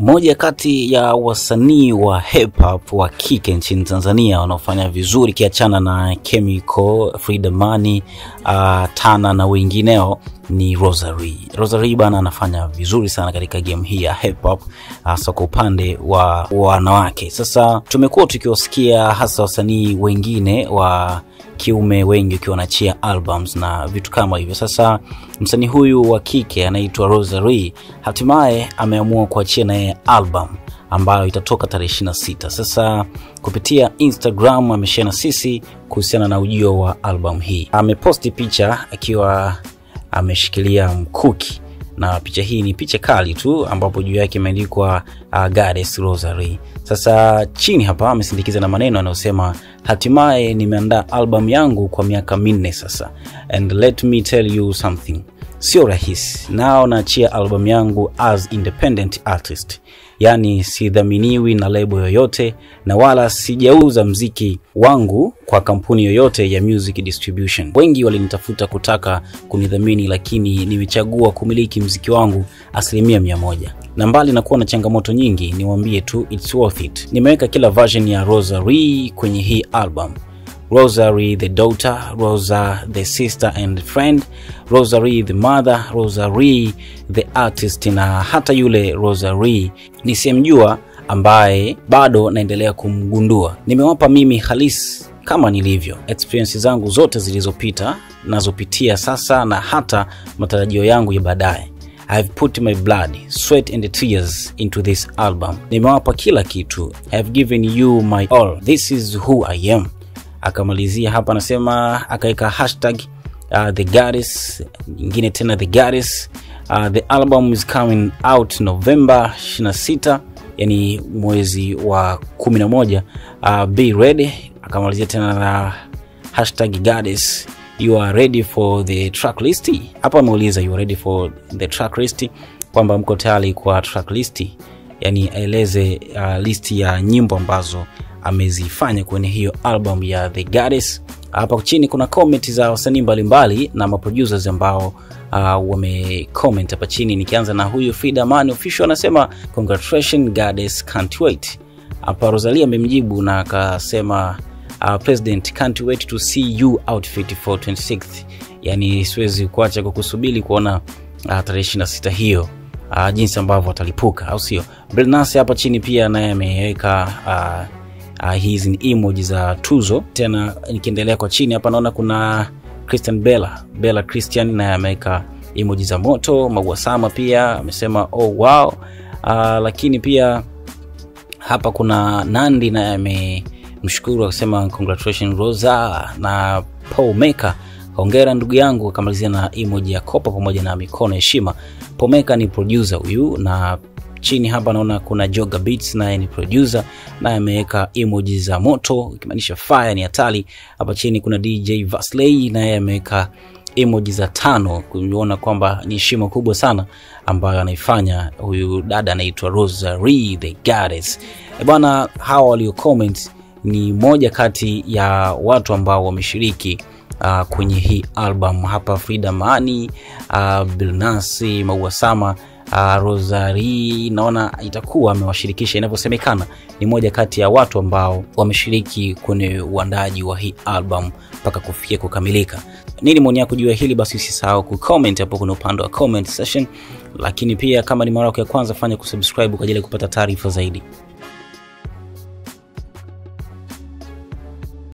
Moja kati ya wasanii wa hip hop wa kike nchini Tanzania wanaofanya vizuri kiachana na Chemical, Frida uh, Tana na wengineo ni Rosary. Rosary bana anafanya vizuri sana katika game hii ya hip hop hasa kwa upande wa wanawake. Sasa tumekuwa tukiwasikia hasa wasanii wengine wa kiume wengi ukiwa wanachia albums na vitu kama hivyo. Sasa msanii huyu wa kike anaitwa Rosary hatimaye ameamua kuachia naye album ambayo itatoka tarehe 26. Sasa kupitia Instagram ameshare na sisi kuhusiana na ujio wa album hii. Ameposti picha akiwa ameshikilia mkuki na picha hii ni picha kali tu ambapo juu yake imeandikwa uh, Goddess Rosary. Sasa chini hapa amesindikiza na maneno anayosema hatimaye nimeandaa album yangu kwa miaka minne sasa, and let me tell you something, sio rahisi. Nao naachia album yangu as independent artist, yaani sidhaminiwi na lebo yoyote na wala sijauza mziki wangu kwa kampuni yoyote ya music distribution. Wengi walinitafuta kutaka kunidhamini, lakini nimechagua kumiliki mziki wangu asilimia mia moja na mbali na kuwa na changamoto nyingi, niwaambie tu it's worth it. Nimeweka kila version ya Rosary kwenye hii album. Rosary the daughter, Rosa the sister and friend, Rosary the mother, Rosary the artist na hata yule Rosary nisiyemjua ambaye bado naendelea kumgundua. Nimewapa mimi halisi kama nilivyo, experience zangu zote zilizopita, nazopitia sasa na hata matarajio yangu ya baadaye. I've put my blood, sweat and tears into this album. Nimewapa kila kitu. I've given you my all. This is who I am. Akamalizia hapa anasema, akaweka hashtag uh, the garis nyingine tena the garis Uh, the album is coming out November 26, yani mwezi wa 11. Uh, be ready. Akamalizia tena na hashtag garis you are ready for the track list. Hapa ameuliza you are ready for the track list, kwamba mko tayari kwa track list, yani aeleze uh, listi ya nyimbo ambazo amezifanya kwenye hiyo album ya The Goddess. Hapa chini kuna comment za wasanii mbalimbali na maproducers ambao uh, wame comment hapa chini, nikianza na huyu Frida Man official anasema congratulations Goddess, can't wait. Hapa Rosalia amemjibu na akasema Uh, president can't wait to see you outfit for 26th. Yani siwezi kuacha kukusubiri kuona uh, tarehe 26 hiyo uh, jinsi ambavyo atalipuka, au sio? Brilnasi hapa chini pia naye ameweka uh, uh, hizi ni emoji za tuzo. Tena nikiendelea kwa chini hapa naona kuna Christian Bella Bella Christian naye ameweka emoji za moto. Mauasama pia amesema oh wow. Uh, lakini pia hapa kuna Nandi naye amemshukuru akisema congratulations Rosa na Paul Maker, hongera ndugu yangu. Akamalizia na emoji ya kopa pamoja na mikono heshima. pomeka ni producer huyu, na chini hapa naona kuna Joga Beats naye ni producer, naye ameweka emoji za moto ikimaanisha fire ni hatari. Hapa chini kuna DJ Vasley naye ameweka emoji za tano, kuona kwamba ni heshima kubwa sana ambayo anaifanya huyu dada anaitwa Rosary the Goddess. E bwana, hawa walio comment ni moja kati ya watu ambao wameshiriki uh, kwenye hii album hapa, Frida Mani, uh, Bilnasi, Mauasama, uh, Rosari naona itakuwa amewashirikisha inavyosemekana. Ni moja kati ya watu ambao wameshiriki kwenye uandaji wa hii album mpaka kufikia kukamilika. Nini maoni yako juu ya hili? Basi usisahau kucomment hapo kwenye upande wa comment section, lakini pia kama ni mara yako ya kwanza, fanya kusubscribe kwa ajili ya kupata taarifa zaidi.